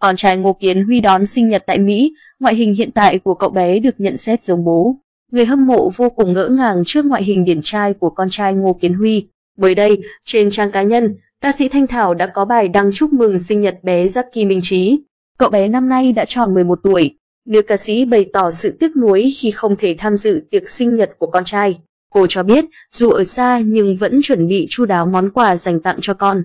Con trai Ngô Kiến Huy đón sinh nhật tại Mỹ, ngoại hình hiện tại của cậu bé được nhận xét giống bố. Người hâm mộ vô cùng ngỡ ngàng trước ngoại hình điển trai của con trai Ngô Kiến Huy. Mới đây, trên trang cá nhân, ca sĩ Thanh Thảo đã có bài đăng chúc mừng sinh nhật bé Jackie Minh Trí. Cậu bé năm nay đã tròn 11 tuổi. Nữ ca sĩ bày tỏ sự tiếc nuối khi không thể tham dự tiệc sinh nhật của con trai. Cô cho biết, dù ở xa nhưng vẫn chuẩn bị chu đáo món quà dành tặng cho con.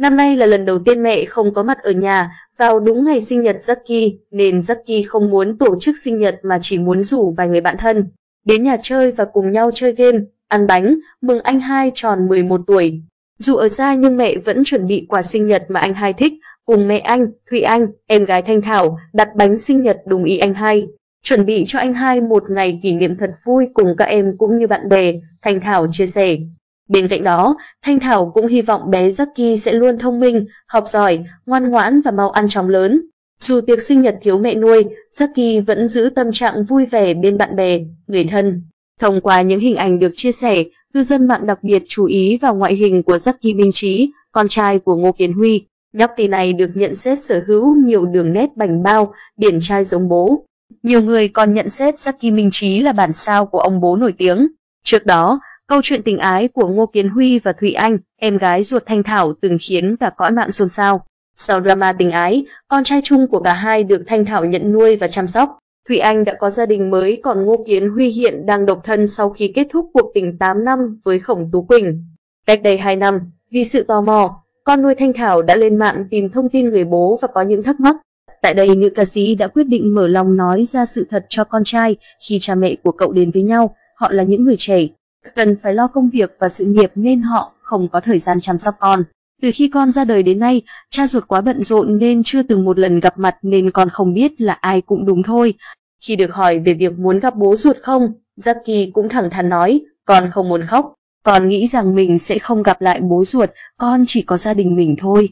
Năm nay là lần đầu tiên mẹ không có mặt ở nhà vào đúng ngày sinh nhật Jackie, nên Jackie không muốn tổ chức sinh nhật mà chỉ muốn rủ vài người bạn thân. Đến nhà chơi và cùng nhau chơi game, ăn bánh, mừng anh hai tròn 11 tuổi. Dù ở xa nhưng mẹ vẫn chuẩn bị quà sinh nhật mà anh hai thích, cùng mẹ anh, Thụy Anh, em gái Thanh Thảo, đặt bánh sinh nhật đúng ý anh hai. Chuẩn bị cho anh hai một ngày kỷ niệm thật vui cùng các em cũng như bạn bè, Thanh Thảo chia sẻ. Bên cạnh đó, Thanh Thảo cũng hy vọng bé Jackie sẽ luôn thông minh, học giỏi, ngoan ngoãn và mau ăn chóng lớn. Dù tiệc sinh nhật thiếu mẹ nuôi, Jackie vẫn giữ tâm trạng vui vẻ bên bạn bè, người thân. Thông qua những hình ảnh được chia sẻ, cư dân mạng đặc biệt chú ý vào ngoại hình của Jackie Minh Trí, con trai của Ngô Kiến Huy. Nhóc tỷ này được nhận xét sở hữu nhiều đường nét bảnh bao, điển trai giống bố. Nhiều người còn nhận xét Jackie Minh Trí là bản sao của ông bố nổi tiếng. Trước đó, câu chuyện tình ái của Ngô Kiến Huy và Thụy Anh, em gái ruột Thanh Thảo từng khiến cả cõi mạng xôn xao. Sau drama tình ái, con trai chung của cả hai được Thanh Thảo nhận nuôi và chăm sóc. Thụy Anh đã có gia đình mới còn Ngô Kiến Huy hiện đang độc thân sau khi kết thúc cuộc tình 8 năm với Khổng Tú Quỳnh. Cách đây 2 năm, vì sự tò mò, con nuôi Thanh Thảo đã lên mạng tìm thông tin người bố và có những thắc mắc. Tại đây, nữ ca sĩ đã quyết định mở lòng nói ra sự thật cho con trai khi cha mẹ của cậu đến với nhau. Họ là những người trẻ, cần phải lo công việc và sự nghiệp nên họ không có thời gian chăm sóc con. Từ khi con ra đời đến nay, cha ruột quá bận rộn nên chưa từng một lần gặp mặt nên con không biết là ai cũng đúng thôi. Khi được hỏi về việc muốn gặp bố ruột không, Jackie cũng thẳng thắn nói, con không muốn khóc. Con nghĩ rằng mình sẽ không gặp lại bố ruột, con chỉ có gia đình mình thôi.